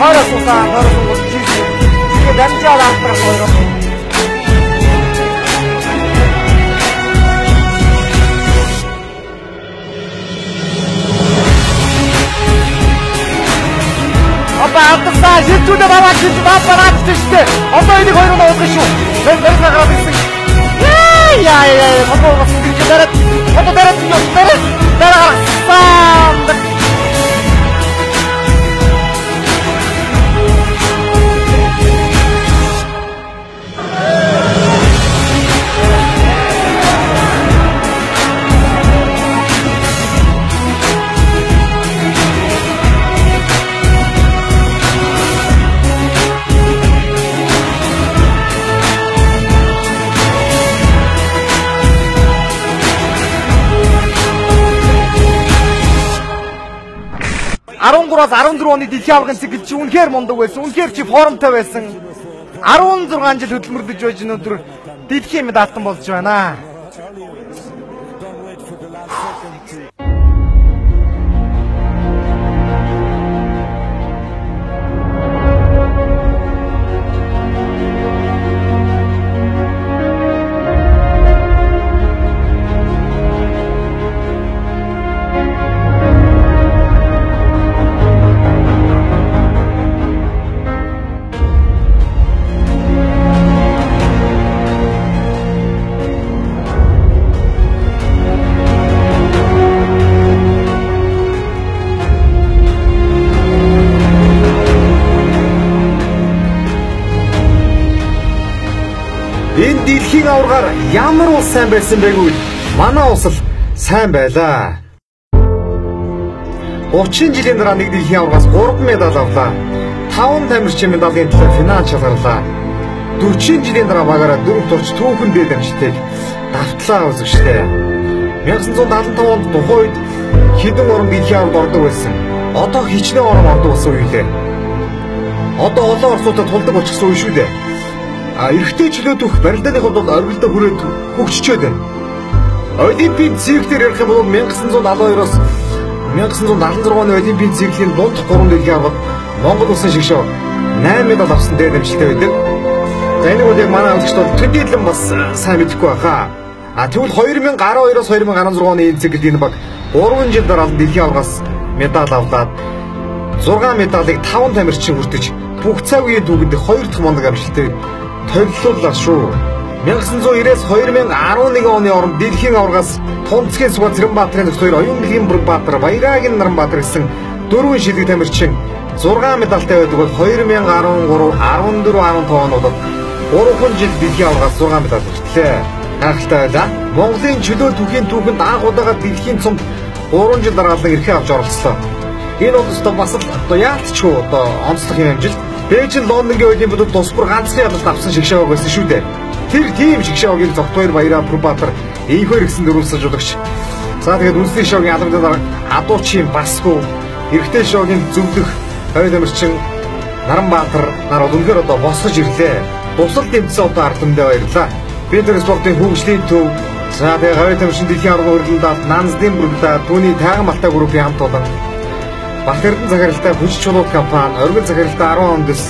Horosusa, horosusa, çünkü ben jalan perkoyorum. Bağırtıksa yüzünde bana yüzü ben bana düştü. Onda öyle koyun onu okuşu. Ben ben sana kalmışsın. Ya ya ya. Fotoğrafı bir kere. Fotoğrafı yok. Ben ben arasam. 13-аас 14 оны дэлхийн аврагын цикл чи үнэхээр мундаг байсан. Үнэхээр чи формтой байсан. 16 жил хөдөлмөрлөж байж өнөөдөр дэлхийн мэд алтан болж байна. Энэ дэлхийн аваргаар ямар улс сайн байсан бэ гэвэл манай улс л сайн байлаа. 30 жилийн дараа нэг дэлхийн аваргаас 3 медаль авлаа. 5 тамирчин медалийн төлөө финал шалгарлаа. 40 жилийн дараа багаараа дөрөв турч түүхэн дээр дамжтайг давтлаа үзэгчтэй. 1975 онд тухайн үед хэдэн орон дэлхийн аваргад ордог байсан. Одоо хичнээн орон ордог болсон үе лээ. Одоо олон орсуудад тулдаг болчихсон үе шүү дээ. А эрэгтэй чөлөөтөх барилдааны хувьд бол оргилдо хүрээд хөгжчөөд байна. Олимпийн цирктэр ярих юм бол 1972-оос 1976 оны Олимпийн цирклийн дунд 3 дэлхийн аваад Монгол улсын шигшөө 8 медаль авсан дээр дамжтай байдаг. За энэ бол яг манай авлагч бол төдийлөн бас сайн мэдэхгүй байхаа. А тэгвэл 2012-оос 2016 оны цикл энэ баг 3 жил дараа дэлхийн авлагаас медаль авлаад 6 медалийг 5 тамирчин хүртэж бүх цаг үеийн түүхэнд 2 дахь мондог амжилтыг товлууллаа шүү. 1990-ээс 2011 оны оронд дэлхийн аваргаас Тунцгийн Суга Цэрэнбаатарын хоёр Оюун Бүрбаатар, Баярагийн Наранбаатар гэсэн дөрвөн шилдэг тамирчин 6 медальтай байдаг бол 2013, 14, 15 онуудад 3 жил дэлхийн аваргаас 6 медаль хүртлээ. Гайхалтай байлаа. Монголын чөлөө түүхийн түүхэнд анх удаага дэлхийн цомд 3 жил дараалан эрхээ авч оролцлоо. Энэ бол өстой бас л одоо яалтчгүй одоо онцлог юм амжилт. Бээжин Лондонгийн Олимпиадад тус бүр ганцхан ялалт авсан шигшээг байсан шүү дээ. Тэр тийм шигшээгийн Зогтбаяр Баяраа Пүрбаатар ийхэр гэсэн дөрвөлсөн жуулагч. За тэгээд үндэсний шоугийн дараа адуучийн Басгүй эрэгтэй шоугийн зөвлөх хойд амирчин Наранбаатар нар өнөөр одоо босгож ирлээ. Бусад тэмцсэн одоо ард түмэндээ баярлаа. Тэр спортын хөгжлийн төв За тэгээ хойд амирчин дэлхийн арга урилдаад Нансдын бүрлээ түүний тайган малтай группийн хамт олон Бат Эрдэнэ захиралтай хүч чулууд компани, оргил захиралтай 10 ондс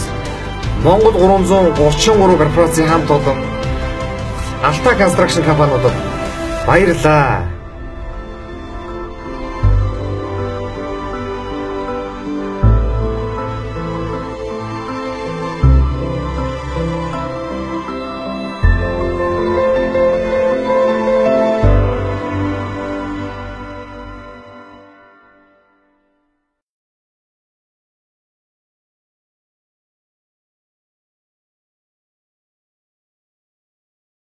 Монгол 333 корпорацийн хамт олон Алта констракшн компаниудад баярлалаа.